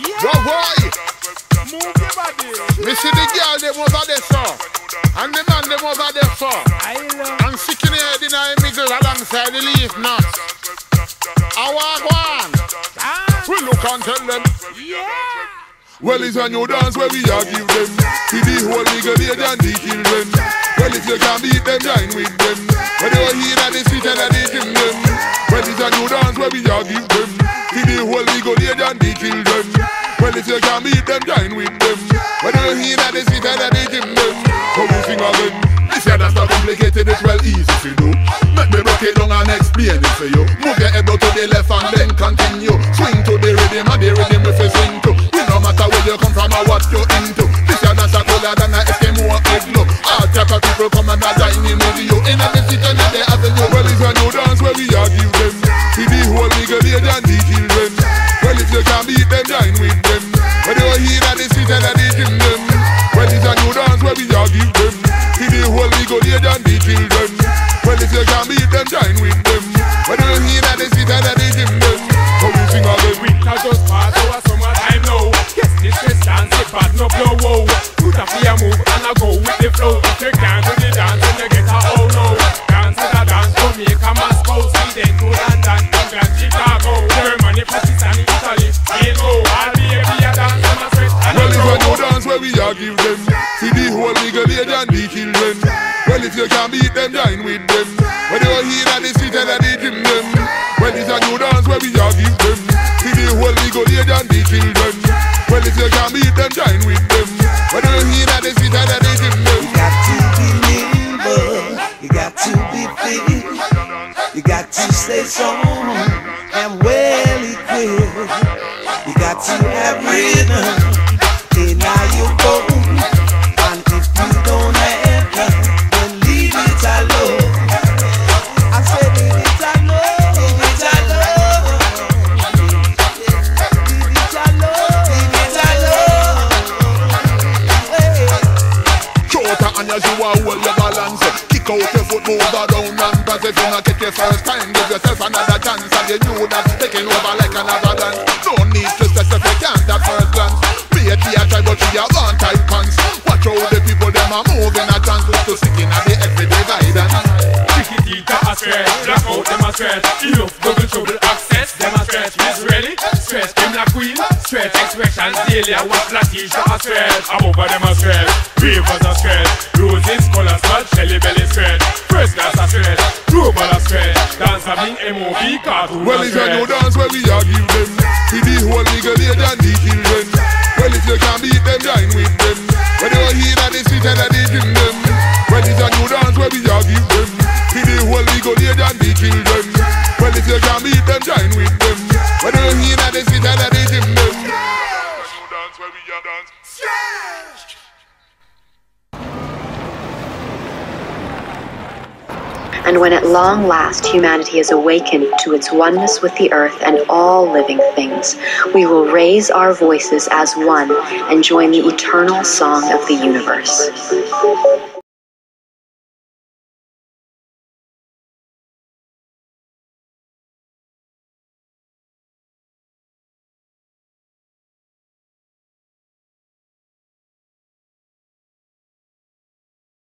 Yo, boy. Move your body. Me see the girl them over there, so. And the man them over there, so. I love. And SickInHead in a middle alongside the Leafnuts. Walk one. Ah, We look and tell them. yeah. Well, it's a new dance where we are give them. To the whole legal age and the children. Well, if you can beat them, join with them. When they hear that they sit and they gym them. Well, it's a new dance where we are give them. To the whole legal age and the children. Well, if you can beat them, join with them. When they hear that they sit and they gym them. So we sing again. This year that's not complicated, it's well easy to do. Make me break it down and explain it for you. Move your elbow to the left and then continue. Swing to the rhythm and the rhythm if you swing to. It no matter where you come from or what you're into. This year that's a cooler than a Eskimo igloo. All type of people come and a join in with you. In every city and every avenue. Well, it's a new dance where we are give them. Bad no blow wow. Put a fear move and I go with the flow. If you can't do the dance, then you get a oh no. Dance is a dance, Jamaica, Moscow, Sweden, to London, England, Chicago, Germany, Pakistan, Italy, Spain, go. All be a dance, I'm a sweat and Well, a it's a dance where we are give them. See the whole legal age and the children. Well, if you can beat them, join with them. When you hear that they sit and Can them, join with them. When you hear that they they them. You got to be nimble, you got to be fit, you got to stay strong and well equipped. You got to have rhythm As you are hold your balance Kick out your foot, move around and pass If you not get your first time, give yourself another chance. And you know that taking over like an avalanche. No need to stress if you can't at first glance. Be a tea try but you have one tight pants Watch how the people them are moving a chance To sticking at the everyday guidance. Chiquitita a stretch, black out them a stretch Enough double trouble access, them a stretch. Miss Ready, stretch, them la queen Stretch, expressions daily, I want Latisha a stretch I'm over them a stretch, ravers a stretch Roses, color spot, Shelly belly stretch First class a stretch, global a stretch Dance a bling, MOB, cartoon Well, it's a new dance where we are give them. See the whole legal age and the children. Well, if you can beat them, join with them. When you hear that they sit and they gym them. Well, it's a new dance where we are give them. See the whole legal age and the children. Well, if you can beat them, join with them And when at long last humanity is awakened to its oneness with the earth and all living things, we will raise our voices as one and join the eternal song of the universe.